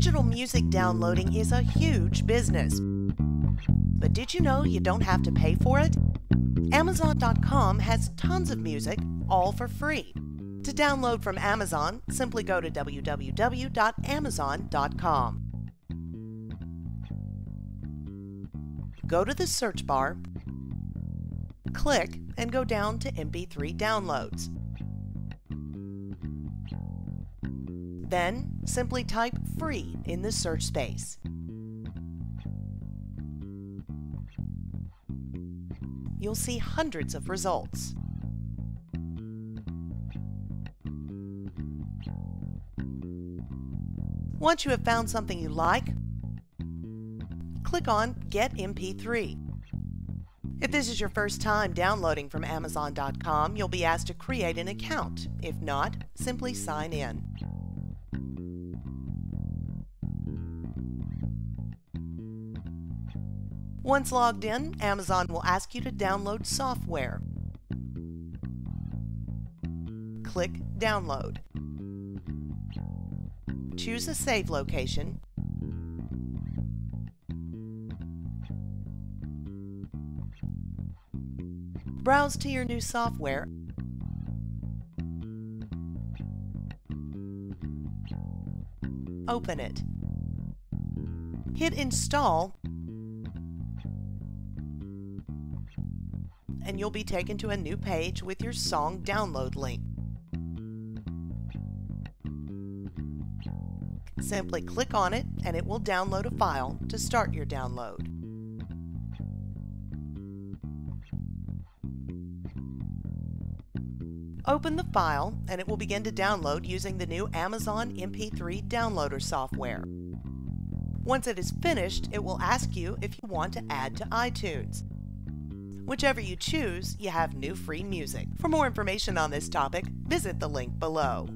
Digital music downloading is a huge business. But did you know you don't have to pay for it? Amazon.com has tons of music, all for free. To download from Amazon, simply go to www.amazon.com. Go to the search bar, click, and go down to MP3 downloads. Then, simply type free in the search space. You'll see hundreds of results. Once you have found something you like, click on Get MP3. If this is your first time downloading from Amazon.com, you'll be asked to create an account. If not, simply sign in. Once logged in, Amazon will ask you to download software. Click Download. Choose a save location. Browse to your new software. Open it. Hit Install and you'll be taken to a new page with your song download link. Simply click on it and it will download a file to start your download. Open the file and it will begin to download using the new Amazon MP3 downloader software. Once it is finished, it will ask you if you want to add to iTunes. Whichever you choose, you have new free music. For more information on this topic, visit the link below.